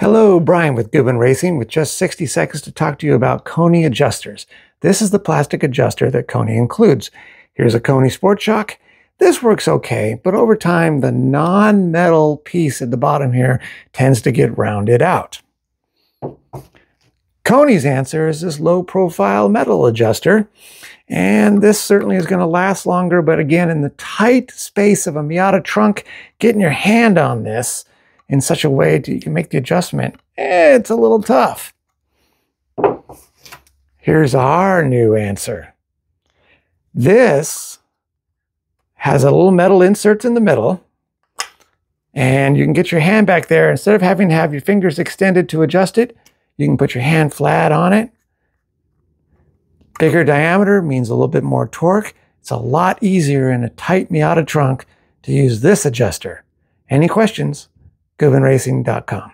Hello, Brian with Good-Win Racing with just 60 seconds to talk to you about Koni adjusters. This is the plastic adjuster that Koni includes. Here's a Koni Sport Shock. This works okay, but over time, the non-metal piece at the bottom here tends to get rounded out. Koni's answer is this low-profile metal adjuster, and this certainly is going to last longer, but again, in the tight space of a Miata trunk, getting your hand on this in such a way that you can make the adjustment, it's a little tough. Here's our new answer. This has a little metal inserts in the middle, and you can get your hand back there. Instead of having to have your fingers extended to adjust it, you can put your hand flat on it. Bigger diameter means a little bit more torque. It's a lot easier in a tight Miata trunk to use this adjuster. Any questions? goodwinracing.com.